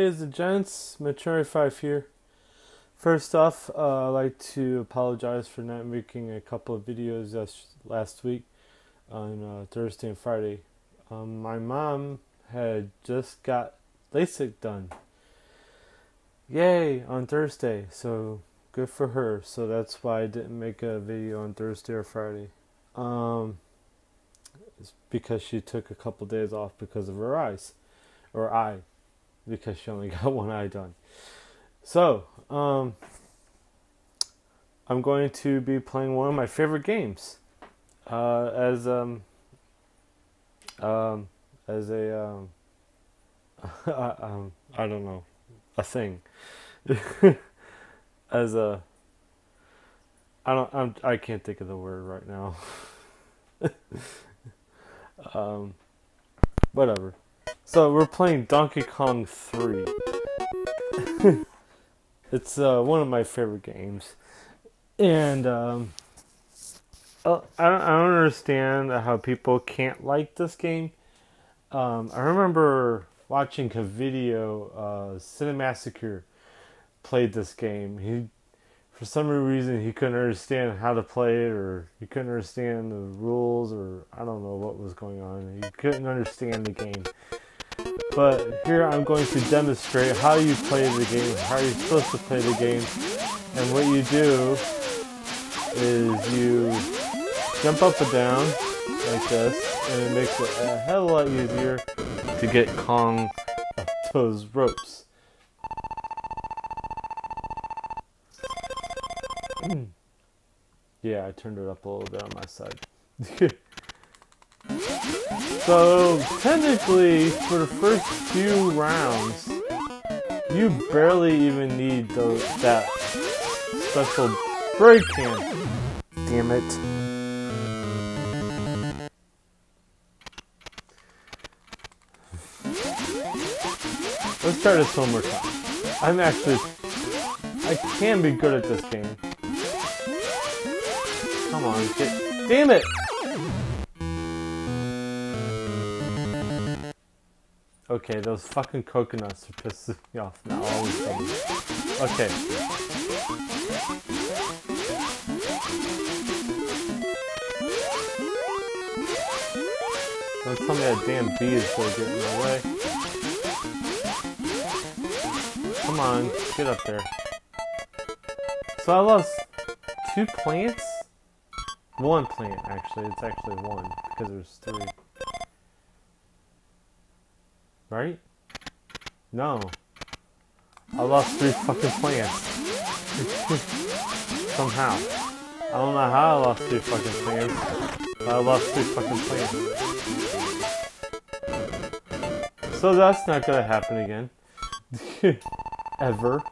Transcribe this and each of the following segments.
ladies and gents, Metroid 5 here. First off, uh, I'd like to apologize for not making a couple of videos last week on uh, Thursday and Friday. Um, my mom had just got LASIK done. Yay, on Thursday, so good for her. So that's why I didn't make a video on Thursday or Friday. Um, it's because she took a couple days off because of her eyes, or eye because she only got one eye done. So, um, I'm going to be playing one of my favorite games uh, as um, um, as a um, um, I don't know a thing as a I don't I'm, I can't think of the word right now. um, whatever. So we're playing Donkey Kong 3. it's uh, one of my favorite games. And um, uh, I, don't, I don't understand how people can't like this game. Um, I remember watching a video, uh, Cinemassacre played this game. He for some reason he couldn't understand how to play it or he couldn't understand the rules or I don't know what was going on. He couldn't understand the game. But here I'm going to demonstrate how you play the game, how you're supposed to play the game. And what you do is you jump up and down like this and it makes it a hell of a lot easier to get Kong up those ropes. Hmm. yeah, I turned it up a little bit on my side. so, technically, for the first few rounds, you barely even need those, that special break can. Damn it. Let's try this one more time. I'm actually... I can be good at this game. Come on, get... Damn it! Okay, those fucking coconuts are pissing me off now. Okay. Don't tell me that damn bee is gonna get in my way. Come on, get up there. So I lost two plants? One plant, actually. It's actually one, because there's three. Right? No. I lost three fucking plants. Somehow. I don't know how I lost three fucking plants, I lost three fucking plants. So that's not gonna happen again. Ever.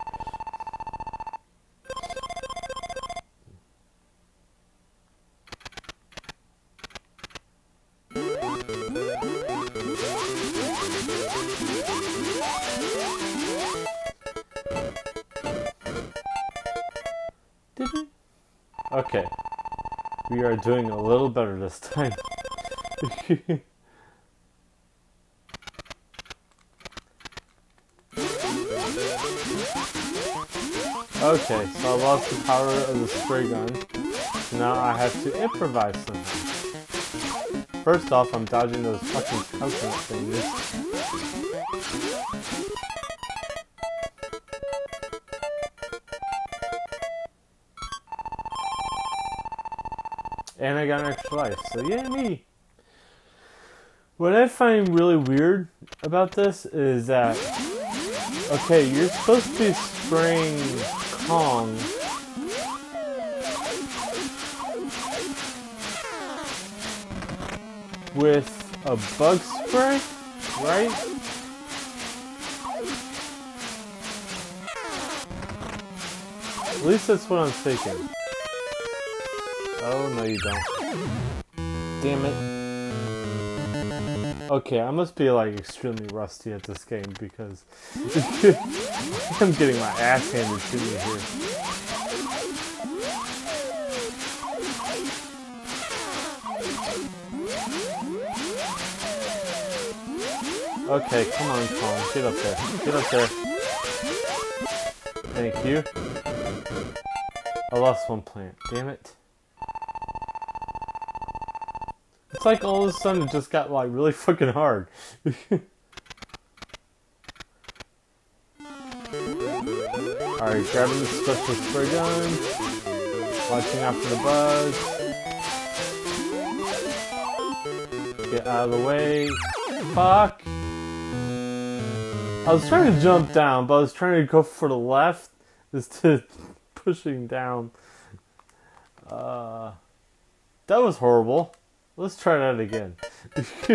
Doing a little better this time. okay, so I lost the power of the spray gun. Now I have to improvise something. First off, I'm dodging those fucking coconut things. And I got an extra life, so yeah, me. What I find really weird about this is that, okay, you're supposed to be spraying Kong with a bug spray, right? At least that's what I'm thinking. Oh, no you don't. Damn it. Okay, I must be like extremely rusty at this game because I'm getting my ass handed to me here. Okay, come on, Kong. Get up there. Get up there. Thank you. I lost one plant. Damn it. It's like all of a sudden it just got like really fucking hard. Alright, grabbing the special spray gun. Watching out for the bugs. Get out of the way. Fuck! I was trying to jump down, but I was trying to go for the left instead of pushing down. Uh, that was horrible. Let's try that again.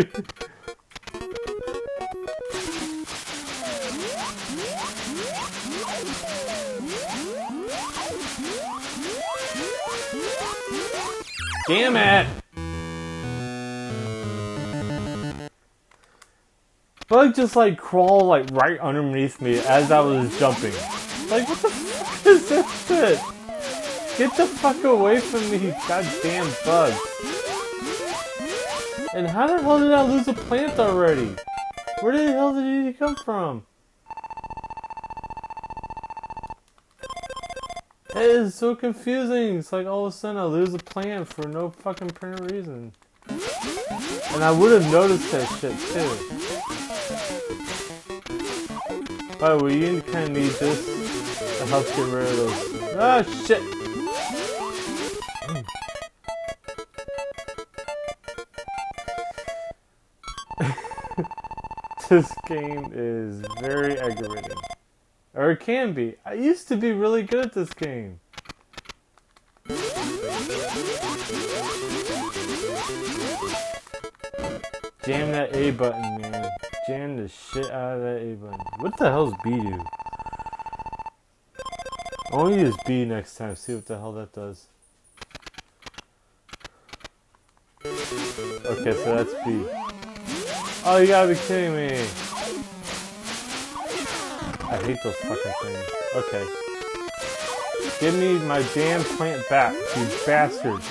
Damn it! Bug just like crawled like right underneath me as I was jumping. Like what the fuck is this shit? Get the fuck away from me, goddamn bug. And how the hell did I lose a plant already? Where the hell did he come from? It is so confusing. It's like all of a sudden I lose a plant for no fucking apparent reason. And I would have noticed that shit too. Way, you kind of need this to help get rid of those. Ah, shit! This game is very aggravating. Or it can be. I used to be really good at this game. Jam that A button, man. Jam the shit out of that A button. What the hell's B do? I want to use B next time, see what the hell that does. Okay, so that's B. Oh, you gotta be kidding me. I hate those fucking things. Okay. Give me my damn plant back, you bastard.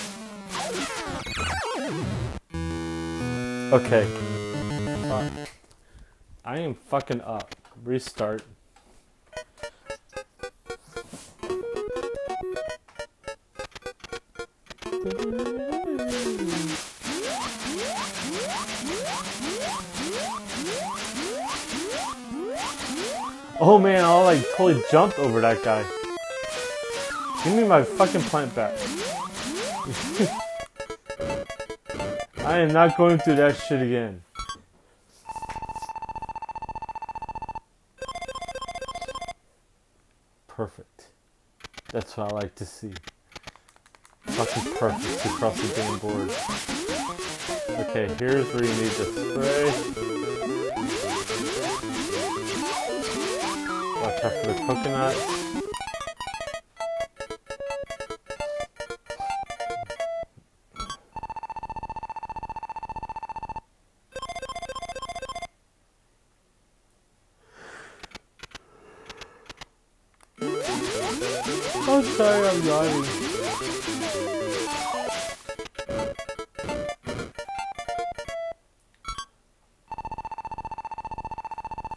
Okay. Fuck. I am fucking up. Restart. Oh man, I like totally jumped over that guy. Give me my fucking plant back. I am not going through that shit again. Perfect. That's what I like to see. Fucking perfect across the damn board. Okay, here's where you need the spray. Watch out for the coconut.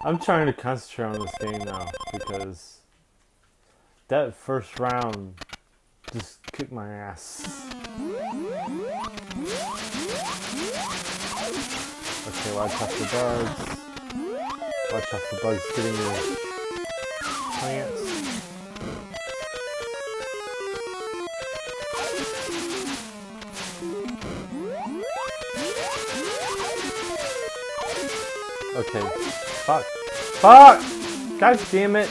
I'm trying to concentrate on this game now because that first round just kicked my ass. Okay, watch out for bugs. Watch out for bugs getting your plants. Okay, fuck. Fuck! God damn it.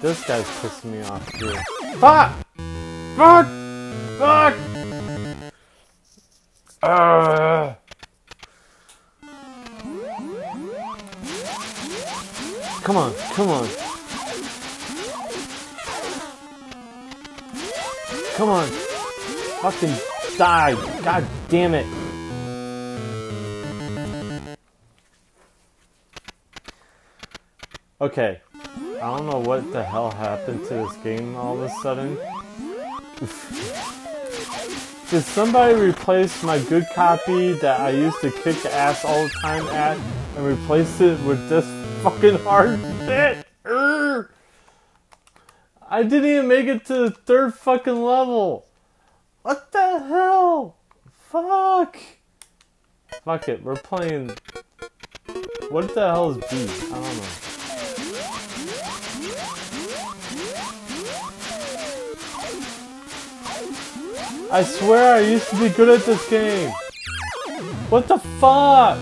This guy's pissing me off too. Fuck! Fuck! Fuck! Come on, come on. Come on. Fucking die. God damn it. Okay. I don't know what the hell happened to this game all of a sudden. Did somebody replace my good copy that I used to kick ass all the time at and replace it with this fucking hard shit? I didn't even make it to the third fucking level. What the hell? Fuck. Fuck it, we're playing. What the hell is B? I don't know. I swear I used to be good at this game. What the fuck?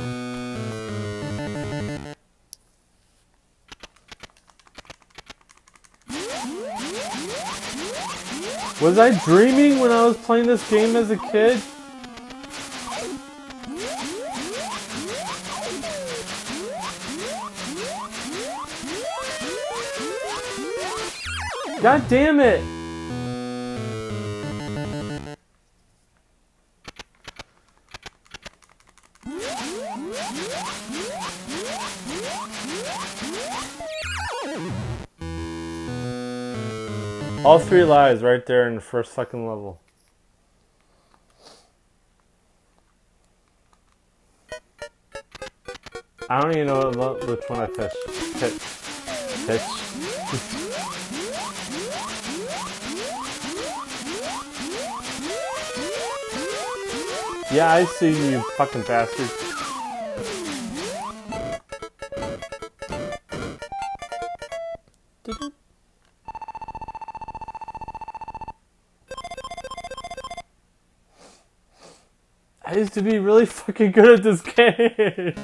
Was I dreaming when I was playing this game as a kid? God damn it! All three lives right there in the first fucking level. I don't even know which one I. Pitch. yeah, I see you, fucking bastard. To be really fucking good at this game.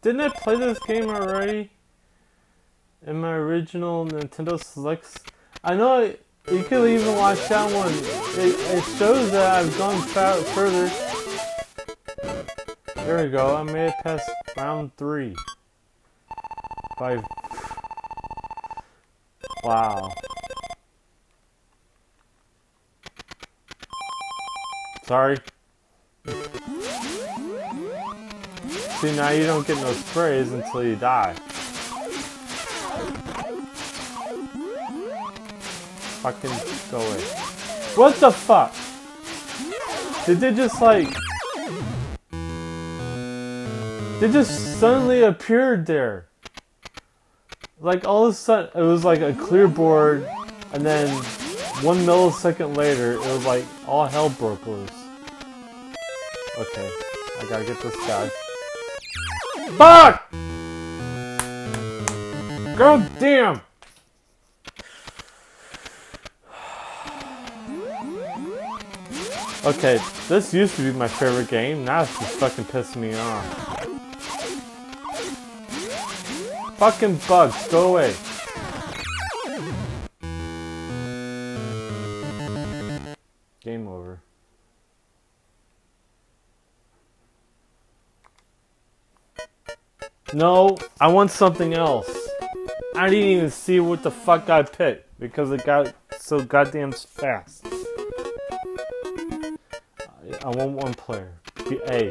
Didn't I play this game already? In my original Nintendo Selects? I know I, you can even watch that one. It, it shows that I've gone further. There we go, I made it past round three. By... Wow. Sorry. See, now you don't get no sprays until you die. Fucking go away. What the fuck? Did they just like... They just suddenly appeared there. Like all of a sudden, it was like a clear board, and then one millisecond later, it was like all hell broke loose. Okay, I gotta get this guy. Fuck! God damn! Okay, this used to be my favorite game, now it's just fucking pissing me off. Fucking bugs, go away. Game over. No, I want something else. I didn't even see what the fuck I picked because it got so goddamn fast. I want one player. Be A.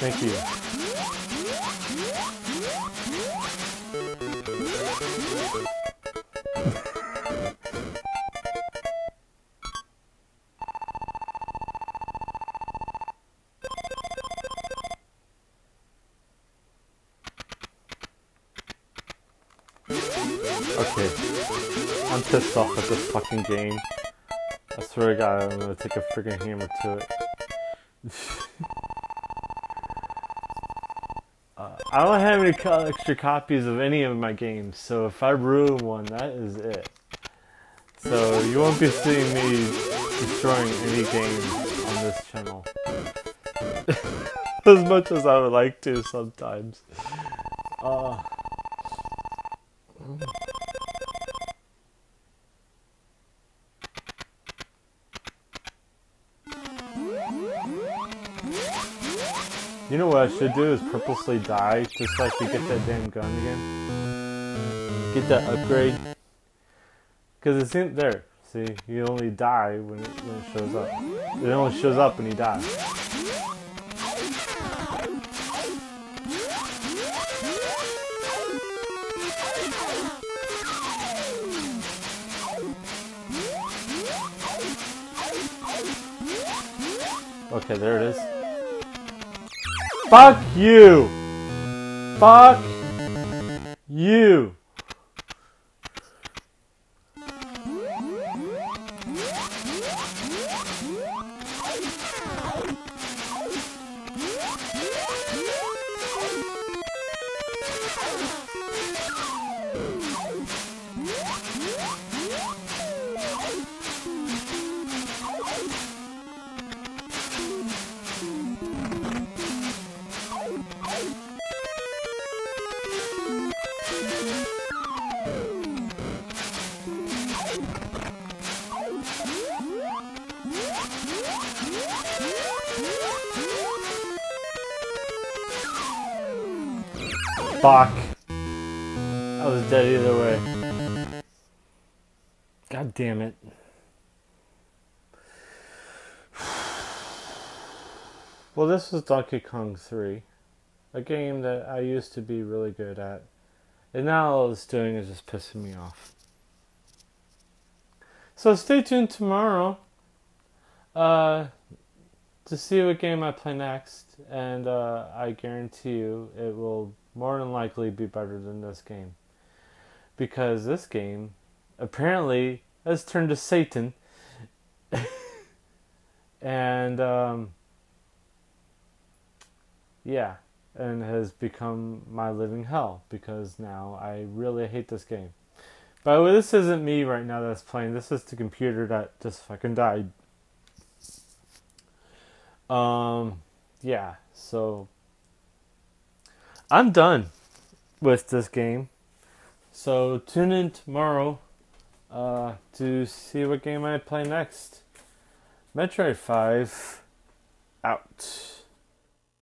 Thank you. Okay. I'm pissed off at this fucking game. I swear to god I'm gonna take a freaking hammer to it. uh, I don't have any extra copies of any of my games, so if I ruin one, that is it. So you won't be seeing me destroying any games on this channel. as much as I would like to sometimes. Uh, You know what I should do is purposely die just so I get that damn gun again. Get that upgrade. Because it's in there. See, you only die when it, when it shows up. It only shows up when you die. Okay, there it is. Fuck you! Fuck you! Fuck. I was dead either way. God damn it. Well, this was Donkey Kong 3. A game that I used to be really good at. And now all it's doing is just pissing me off. So stay tuned tomorrow uh, to see what game I play next. And uh, I guarantee you it will more than likely be better than this game. Because this game apparently has turned to Satan. and um, yeah, and has become my living hell because now I really hate this game. By the way, this isn't me right now that's playing. This is the computer that just fucking died. Um, yeah, so I'm done with this game. So tune in tomorrow uh, to see what game I play next. Metroid 5 out.